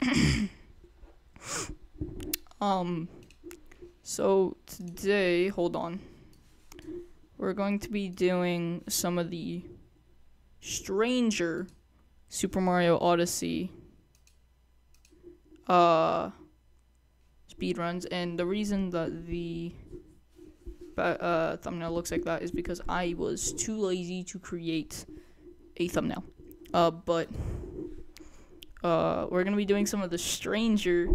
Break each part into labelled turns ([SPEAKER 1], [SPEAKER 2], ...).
[SPEAKER 1] um, so today, hold on. We're going to be doing some of the stranger Super Mario Odyssey uh speed runs and the reason that the uh, thumbnail looks like that is because I was too lazy to create a thumbnail. Uh, but uh, we're gonna be doing some of the stranger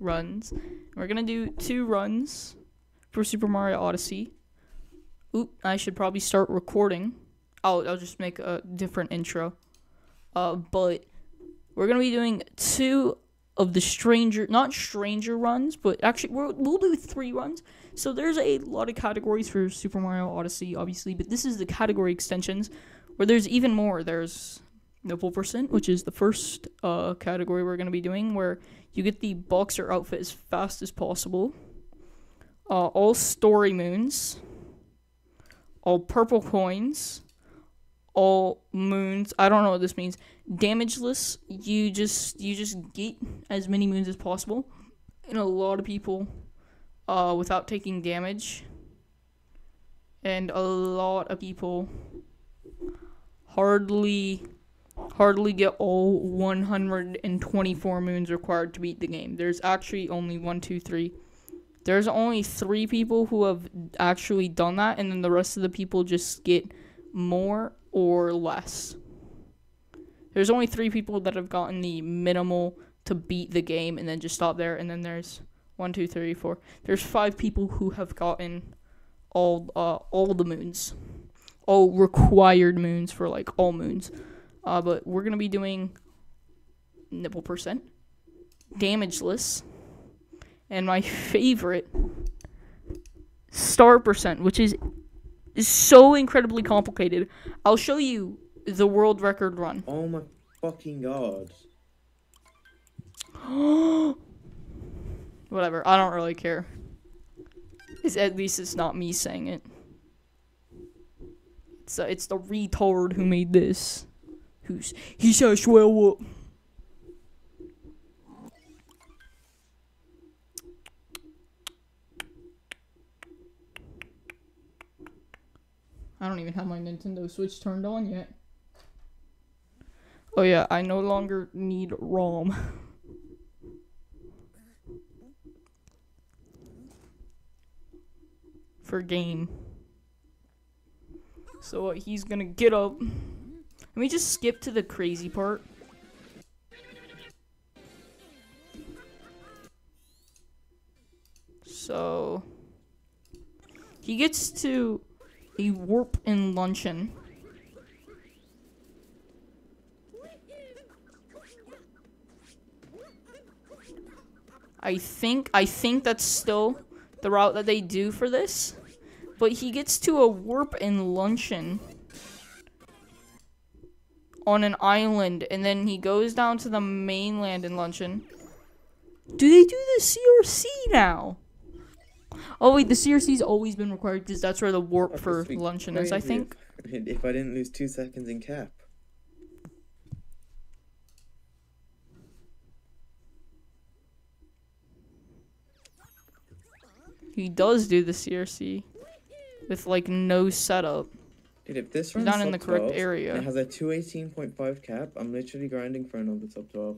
[SPEAKER 1] runs. We're gonna do two runs for Super Mario Odyssey. Oop, I should probably start recording. I'll I'll just make a different intro. Uh, but we're gonna be doing two of the stranger, not stranger runs, but actually we will do three runs. So there's a lot of categories for Super Mario Odyssey, obviously, but this is the category extensions where there's even more. There's Nipple Percent, which is the first uh, category we're going to be doing, where you get the boxer outfit as fast as possible. Uh, all story moons, all purple coins, all moons. I don't know what this means. Damageless. You just you just get as many moons as possible, and a lot of people, uh, without taking damage. And a lot of people hardly hardly get all 124 moons required to beat the game. There's actually only one, two, three. There's only three people who have actually done that, and then the rest of the people just get more or less. There's only three people that have gotten the minimal to beat the game and then just stop there. And then there's one, two, three, four. There's five people who have gotten all uh, all the moons, all required moons for like all moons. Uh, but we're gonna be doing nipple percent, damageless, and my favorite star percent, which is is so incredibly complicated. I'll show you the world record run.
[SPEAKER 2] Oh my fucking god.
[SPEAKER 1] Whatever, I don't really care. It's, at least it's not me saying it. It's, uh, it's the retard who made this. Who's he says well up. I don't even have my Nintendo Switch turned on yet. Oh yeah, I no longer need ROM. For game. So uh, he's gonna get up. Let me just skip to the crazy part. So he gets to a warp in luncheon. I think I think that's still the route that they do for this. But he gets to a warp in luncheon on an island and then he goes down to the mainland in luncheon. Do they do the CRC now? Oh wait, the CRC's always been required because that's where the warp for luncheon is, I think.
[SPEAKER 2] If, if I didn't lose two seconds in cap.
[SPEAKER 1] He does do the CRC with like no setup.
[SPEAKER 2] Dude, if this runs
[SPEAKER 1] not in the correct
[SPEAKER 2] 12,
[SPEAKER 1] area,
[SPEAKER 2] it has a 218.5 cap, I'm literally grinding for another top 12.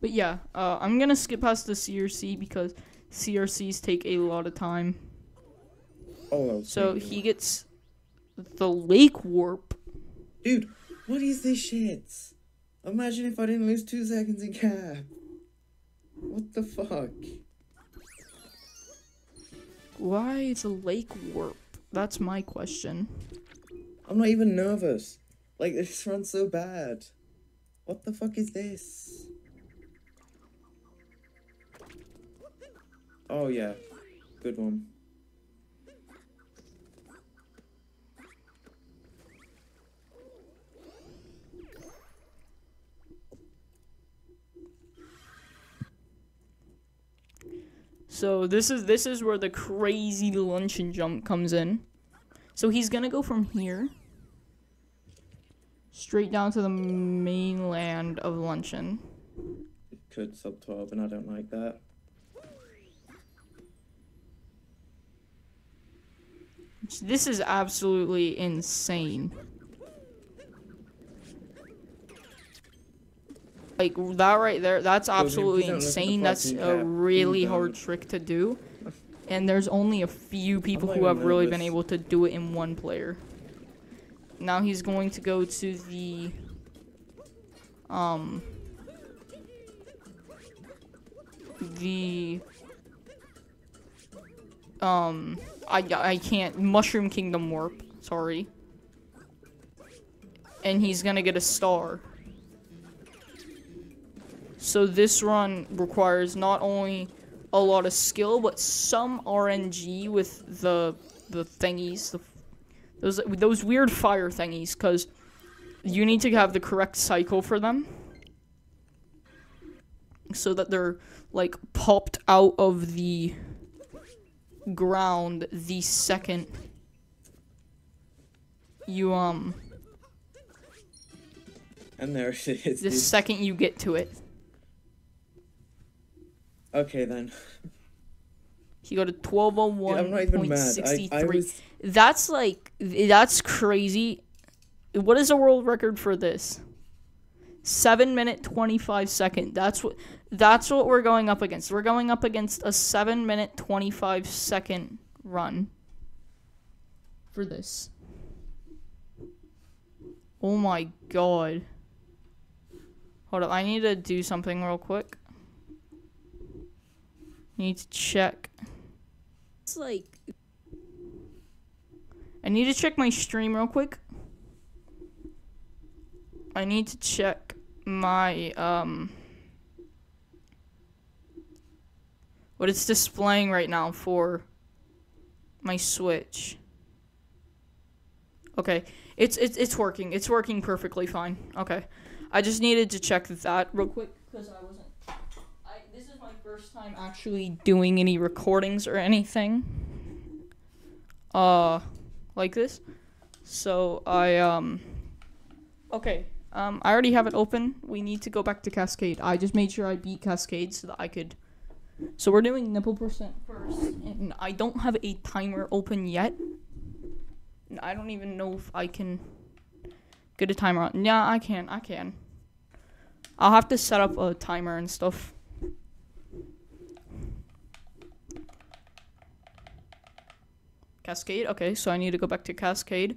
[SPEAKER 1] But yeah, uh, I'm gonna skip past the CRC because CRCs take a lot of time.
[SPEAKER 2] Oh,
[SPEAKER 1] so he gets the lake warp.
[SPEAKER 2] Dude, what is this shit? Imagine if I didn't lose two seconds in cap. What the fuck?
[SPEAKER 1] Why is a lake warp? That's my question.
[SPEAKER 2] I'm not even nervous. Like, this runs so bad. What the fuck is this? Oh yeah, good one.
[SPEAKER 1] So this is this is where the crazy luncheon jump comes in. So he's gonna go from here straight down to the mainland of luncheon.
[SPEAKER 2] It could sub 12, and I don't like that.
[SPEAKER 1] This is absolutely insane. Like that right there, that's
[SPEAKER 2] Well, we- we
[SPEAKER 1] absolutely
[SPEAKER 2] don't listen to
[SPEAKER 1] insane. That's a really hard trick to do. And there's only a few people who have really been able to do it in one player. Now he's going to go to the um the um I I can't Mushroom Kingdom warp, sorry. And he's going to get a star. So this run requires not only a lot of skill, but some RNG with the the thingies, the, those those weird fire thingies, because you need to have the correct cycle for them, so that they're like popped out of the ground the second you um
[SPEAKER 2] And there it is.
[SPEAKER 1] the second you get to it.
[SPEAKER 2] Okay then.
[SPEAKER 1] He
[SPEAKER 2] got a not even mad. I, I
[SPEAKER 1] 1201.63. That's like that's crazy. What is the world record for this? Seven minute twenty five second. That's what that's what we're going up against. We're going up against a seven minute twenty five second run for this. Oh my god. Hold up, I need to do something real quick. Need to check. It's like I need to check my stream real quick. I need to check my um what it's displaying right now for my Switch. Okay, it's it's it's working. It's working perfectly fine. Okay, I just needed to check that real quick because I wasn't. I this is my first time actually doing any recordings or anything. Uh, like this. So I um. Okay. Um, I already have it open. We need to go back to Cascade. I just made sure I beat Cascade so that I could. So we're doing nipple percent first, and I don't have a timer open yet. I don't even know if I can get a timer on. Yeah, I can. I can. I'll have to set up a timer and stuff. Cascade. Okay, so I need to go back to Cascade.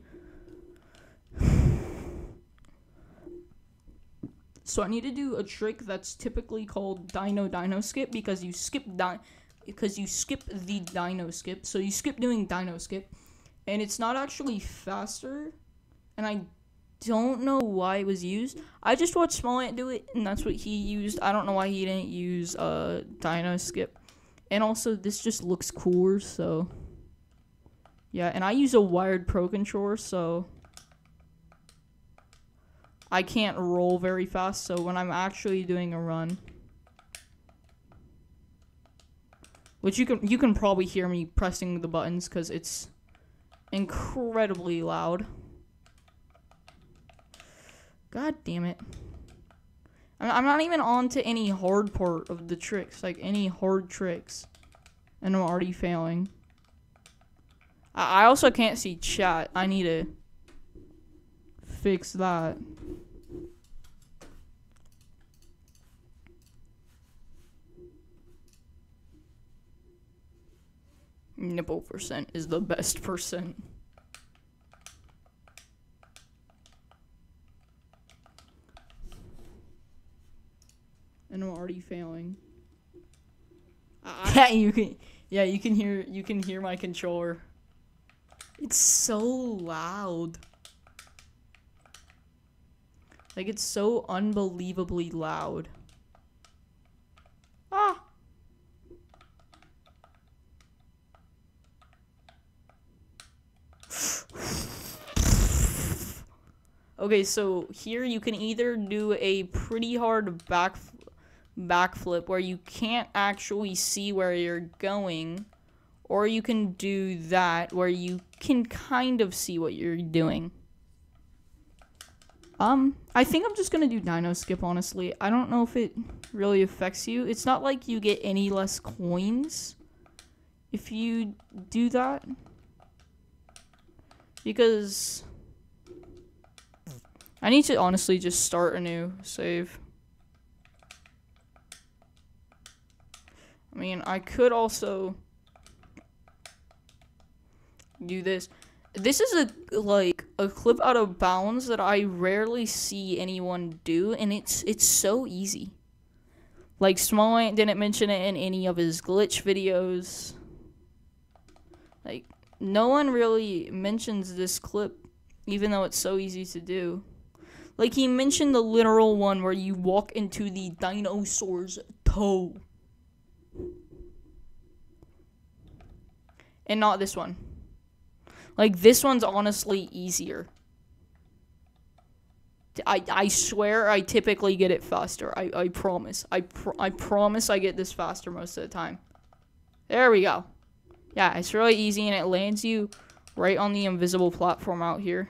[SPEAKER 1] So I need to do a trick that's typically called Dino Dino Skip because you skip di- because you skip the Dino Skip. So you skip doing Dino Skip, and it's not actually faster. And I don't know why it was used. I just watched Small Ant do it, and that's what he used. I don't know why he didn't use uh Dino Skip. And also, this just looks cooler. So yeah, and I use a wired Pro controller, so. I can't roll very fast, so when I'm actually doing a run, which you can you can probably hear me pressing the buttons because it's incredibly loud. God damn it! I'm not even on to any hard part of the tricks, like any hard tricks, and I'm already failing. I also can't see chat. I need to fix that. Nipple percent is the best percent. And I'm already failing. Yeah, you can. Yeah, you can hear. You can hear my controller. It's so loud. Like it's so unbelievably loud. Ah. Okay, so here you can either do a pretty hard back backflip where you can't actually see where you're going, or you can do that where you can kind of see what you're doing. Um, I think I'm just gonna do Dino Skip, honestly. I don't know if it really affects you. It's not like you get any less coins if you do that. Because I need to honestly just start a new save. I mean, I could also do this. This is a like a clip out of bounds that I rarely see anyone do, and it's it's so easy. Like Small Ant didn't mention it in any of his glitch videos. Like no one really mentions this clip, even though it's so easy to do. Like he mentioned the literal one where you walk into the dinosaur's toe. And not this one. Like this one's honestly easier. I, I swear I typically get it faster. I, I promise. I pr I promise I get this faster most of the time. There we go. Yeah, it's really easy and it lands you right on the invisible platform out here.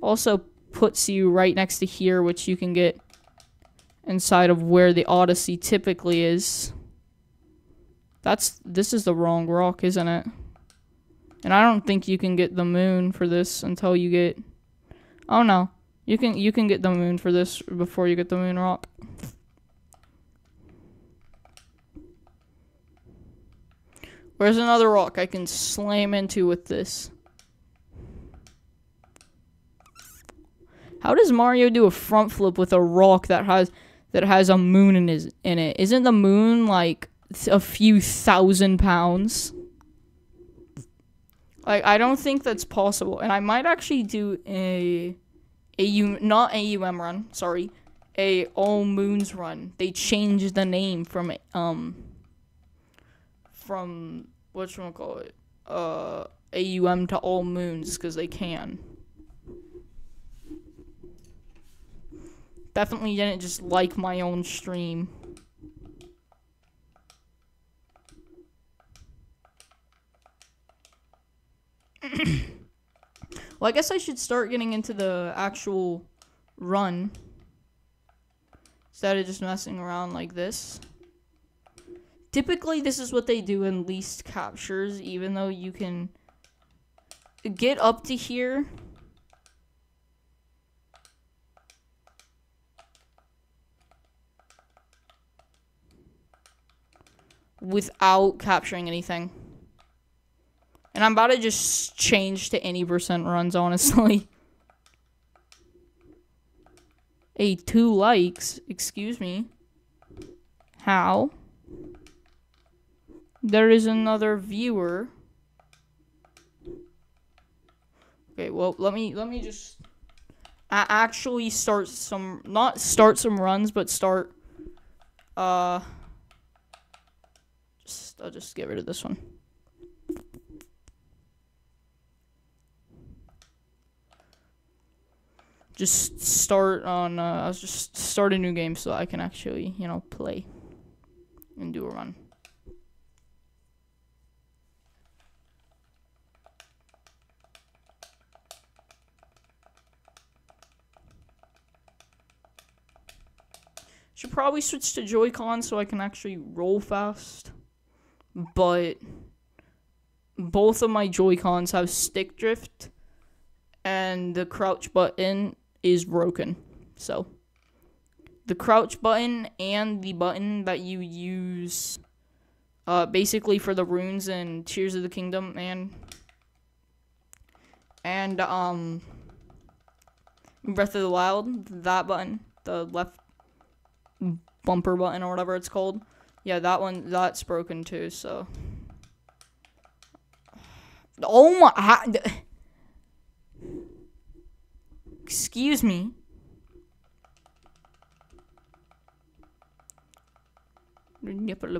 [SPEAKER 1] Also puts you right next to here, which you can get inside of where the Odyssey typically is. That's this is the wrong rock, isn't it? And I don't think you can get the moon for this until you get Oh no. You can you can get the moon for this before you get the moon rock. Where's another rock I can slam into with this? How does Mario do a front flip with a rock that has that has a moon in his in it? Isn't the moon like a few thousand pounds. Like I don't think that's possible, and I might actually do a a U not a UM run. Sorry, a all moons run. They changed the name from um from what you want call it uh AUM to all moons because they can. Definitely didn't just like my own stream. well, I guess I should start getting into the actual run instead of just messing around like this. Typically, this is what they do in least captures, even though you can get up to here. Without capturing anything. And I'm about to just change to any percent runs, honestly. A two likes, excuse me. How? There is another viewer. Okay, well, let me let me just I actually start some not start some runs, but start uh just I'll just get rid of this one. Just start on uh, I'll just start a new game so I can actually you know play and do a run. Should probably switch to Joy-Con so I can actually roll fast. But both of my Joy-Cons have stick drift and the crouch button is broken. So the crouch button and the button that you use uh, basically for the runes and Tears of the Kingdom and and um Breath of the Wild, that button, the left bumper button or whatever it's called. Yeah, that one that's broken too, so Oh my Excuse me.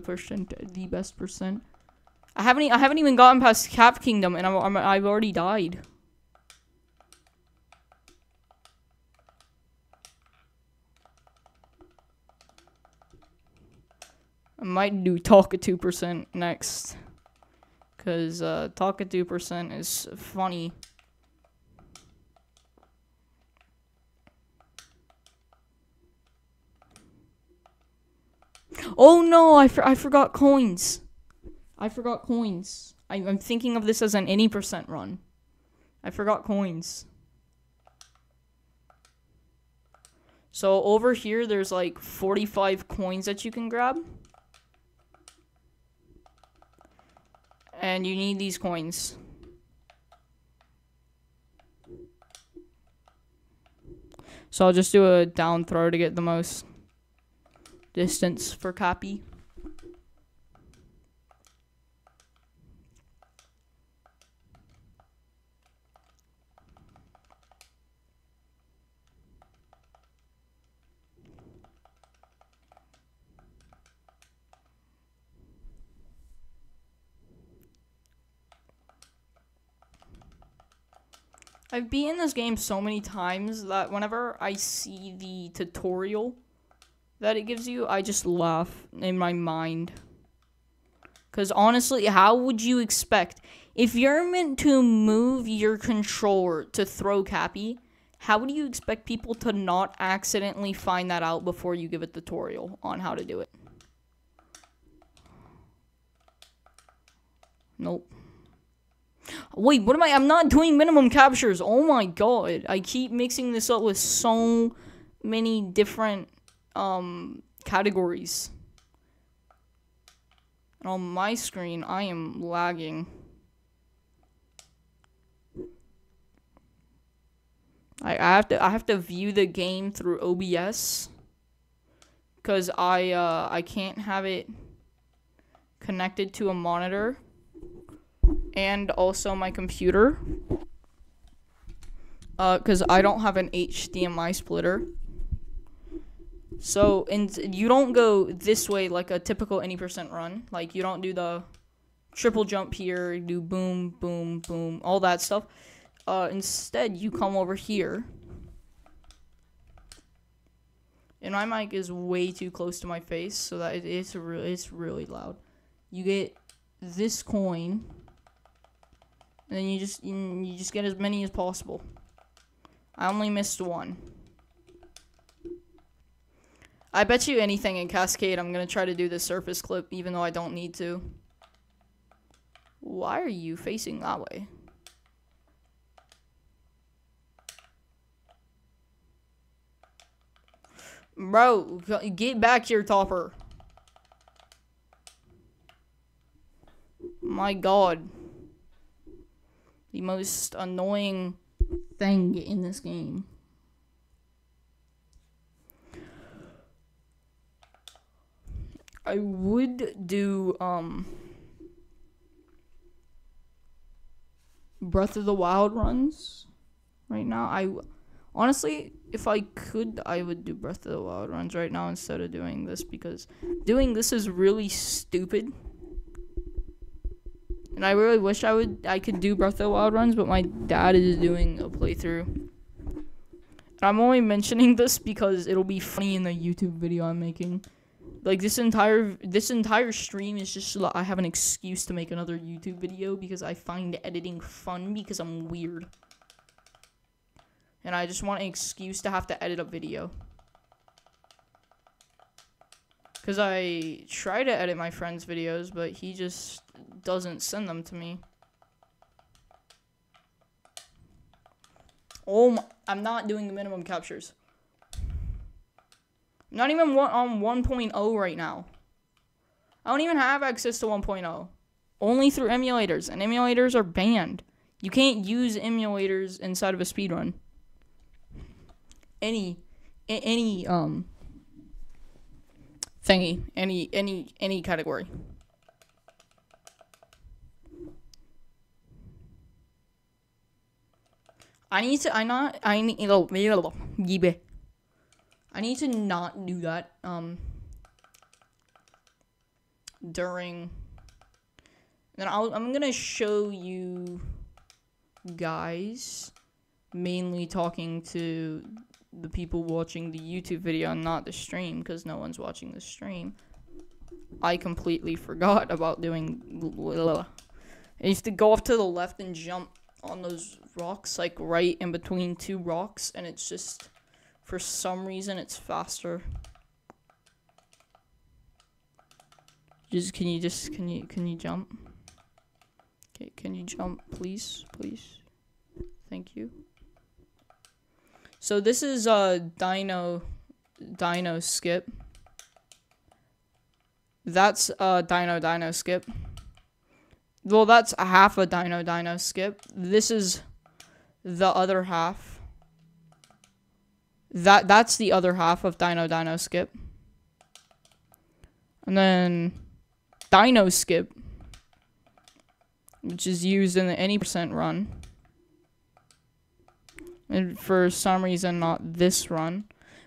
[SPEAKER 1] Percent, the best percent. I haven't, I haven't even gotten past Cap Kingdom, and I'm, i have already died. I might do Talkatoo% next. Because uh, Talkatoo% is funny. Oh no, I, for- I forgot coins. I forgot coins. I- I'm thinking of this as an any percent run. I forgot coins. So over here, there's like 45 coins that you can grab. And you need these coins. So I'll just do a down throw to get the most distance for Cappy. I've beaten this game so many times that whenever I see the tutorial that it gives you, I just laugh in my mind. Because honestly, how would you expect? If you're meant to move your controller to throw Cappy, how would you expect people to not accidentally find that out before you give a tutorial on how to do it? Nope. Wait, what am I? I'm not doing minimum captures. Oh my god. I keep mixing this up with so many different um categories. And on my screen, I am lagging. I, I have to I have to view the game through OBS cuz I uh I can't have it connected to a monitor and also my computer because I don't have an HDMI splitter. So, and you don't go this way like a typical any percent run. Like you don't do the triple jump here, do boom, boom, boom, all that stuff. Uh, instead, you come over here. And my mic is way too close to my face, so that it, it's really it's really loud. You get this coin and then you just you, you just get as many as possible. I only missed one. I bet you anything in Cascade I'm gonna try to do this surface clip even though I don't need to. Why are you facing that way? Bro, get back here, Topper. My god the most annoying thing in this game. I would do um Breath of the Wild runs right now. I honestly, if I could, I would do Breath of the Wild runs right now instead of doing this because doing this is really stupid. And I really wish I would I could do Breath of the Wild runs, but my dad is doing a playthrough. And I'm only mentioning this because it'll be funny in the YouTube video I'm making. Like this entire this entire stream is just so I have an excuse to make another YouTube video because I find editing fun because I'm weird. And I just want an excuse to have to edit a video. Because I try to edit my friend's videos, but he just doesn't send them to me. Oh, my, I'm not doing the minimum captures. Not even on 1.0 right now. I don't even have access to 1.0. Only through emulators, and emulators are banned. You can't use emulators inside of a speedrun. Any, any, um, thingy, any, any, any category. I need to. I not. I need. I need to not do that. Um. During. Then I'll, I'm gonna show you guys mainly talking to the people watching the YouTube video and not the stream because no one's watching the stream. I completely forgot about doing. I used to go off to the left and jump on those rocks, like right in between two rocks, and it's just, for some reason, it's faster. Just can you just can you can you jump? Okay, can you jump, please, please? Thank you. So this is uh Dino Dino Skip. That's uh Dino Dino Skip. Well, that's a half a Dino Dino Skip. This is the other half. That that's the other half of Dino Dino Skip. And then Dino Skip, which is used in the any percent run. And for some reason, not this run.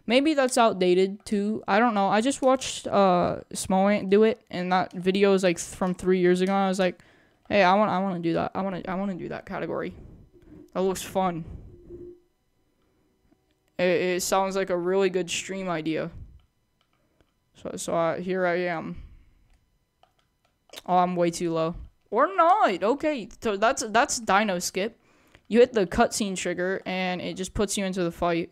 [SPEAKER 1] Maybe that's outdated too. I don't know. I just watched uh Small Ant do it, and that video is like from three years ago. I was like, hey, I want I want to do that. I want to I want to do that category. That looks fun. It, it sounds like a really good stream idea. So so here I am. Oh, I'm way too low. Or not. Okay, so that's that's Dino Skip. You hit the cutscene trigger, and it just puts you into the fight.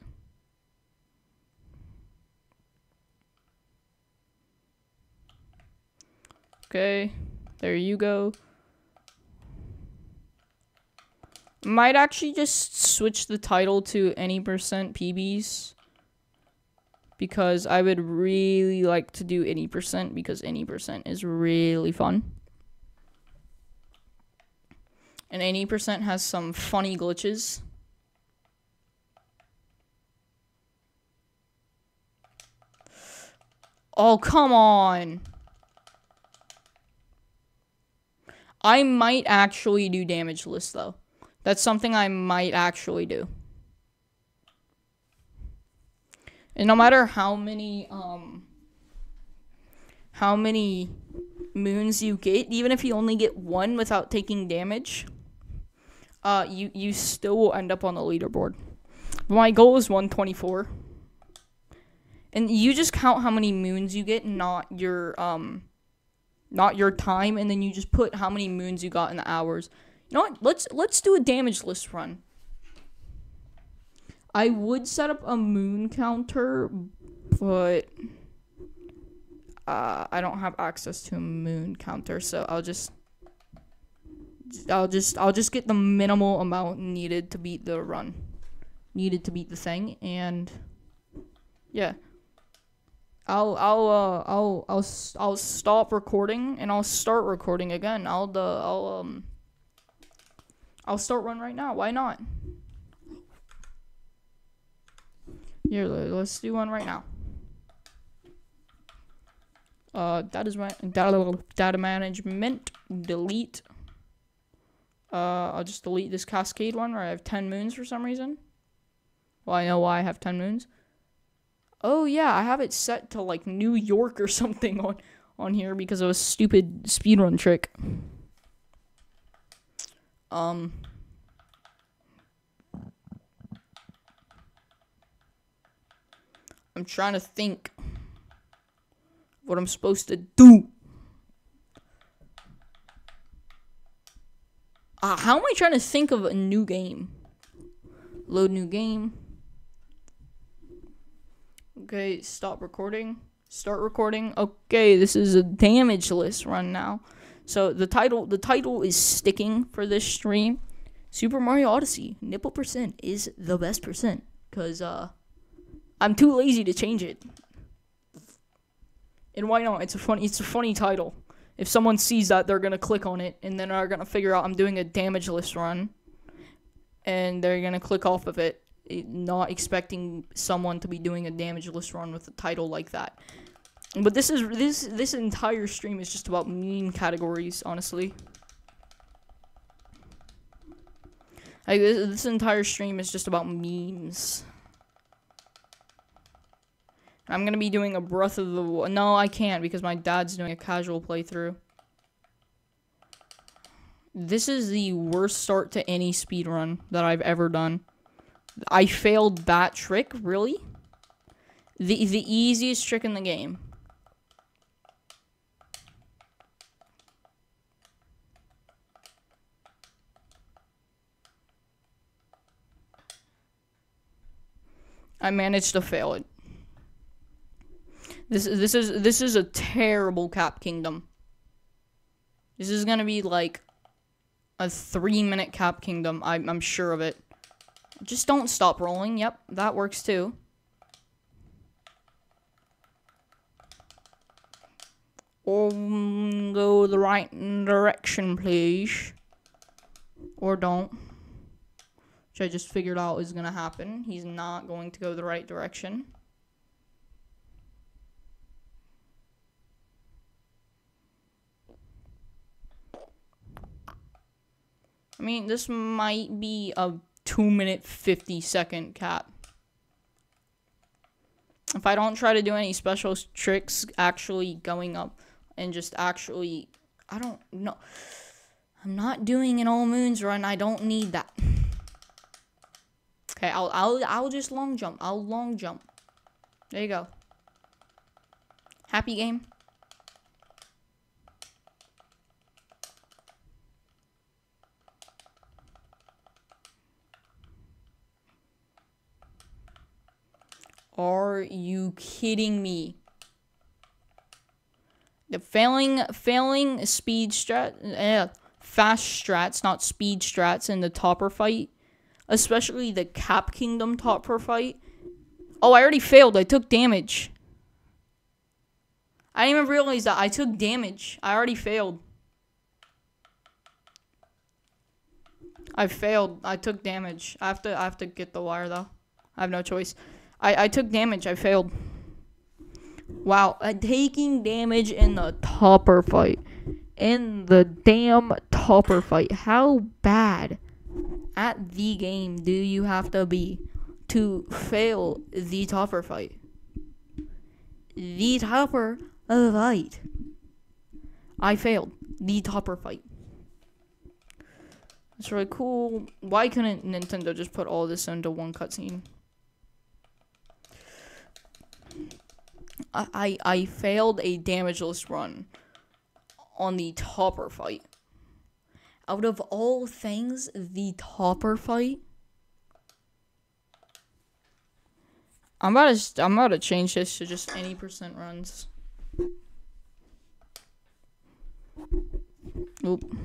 [SPEAKER 1] Okay, there you go. Might actually just switch the title to any percent PBs. Because I would really like to do any percent because any percent is really fun. And any percent has some funny glitches. Oh, come on. I might actually do damageless though. That's something I might actually do. And no matter how many um how many moons you get, even if you only get one without taking damage, uh you you still will end up on the leaderboard. My goal is 124. And you just count how many moons you get, not your um not your time, and then you just put how many moons you got in the hours. You know what? Let's let's do a damageless run. I would set up a moon counter, but uh, I don't have access to a moon counter, so I'll just I'll just I'll just get the minimal amount needed to beat the run. Needed to beat the thing and yeah. I'll I'll uh I'll I'll I'll stop recording and I'll start recording again. I'll uh, I'll um I'll start one right now. Why not? Here, let's do one right now. Uh, that is my data data management. Delete. Uh, I'll just delete this cascade one where I have ten moons for some reason. Well, I know why I have ten moons. Oh yeah, I have it set to like New York or something on on here because of a stupid speedrun trick. Um I'm trying to think what I'm supposed to do. Uh, how am I trying to think of a new game? Load new game. Okay, stop recording. Start recording. Okay, this is a damageless run now. So the title the title is sticking for this stream. Super Mario Odyssey. Nipple percent is the best percent. Cause uh I'm too lazy to change it. And why not? It's a funny it's a funny title. If someone sees that they're gonna click on it and then are gonna figure out I'm doing a damageless run. And they're gonna click off of it not expecting someone to be doing a damageless run with a title like that. But this is this this entire stream is just about meme categories, honestly. Like this, this entire stream is just about memes. I'm gonna be doing a Breath of the No, I can't because my dad's doing a casual playthrough. This is the worst start to any speedrun that I've ever done. I failed that trick, really? The the easiest trick in the game. I managed to fail it. This this is this is a terrible Cap Kingdom. This is gonna be like a three minute Cap Kingdom. I'm I'm sure of it. Just don't stop rolling. Yep, that works too. Go the right direction, please. Or don't. Which I just figured out is gonna happen. He's not going to go the right direction. I mean, this might be a 2 minute 50 second cap. If I don't try to do any special tricks actually going up and just actually I don't know I'm not doing an all moons run. I don't need that. Okay, I'll I'll I'll just long jump. I'll long jump. There you go. Happy game. Are you kidding me? The failing failing speed strat eh, fast strats, not speed strats in the topper fight, especially the Cap Kingdom topper fight. Oh, I already failed. I took damage. I didn't even realize that I took damage. I already failed. I failed. I took damage. I have to I have to get the wire though. I have no choice. I, I took damage. I failed. Wow, uh, taking damage in the topper fight. In the damn topper fight. How bad at the game do you have to be to fail the topper fight? The topper fight. I failed the topper fight. That's really cool. Why couldn't Nintendo just put all this into one cutscene? I, I failed a damageless run on the topper fight. Out of all things, the topper fight. I'm about to I'm about to change this to just any percent runs. Oop.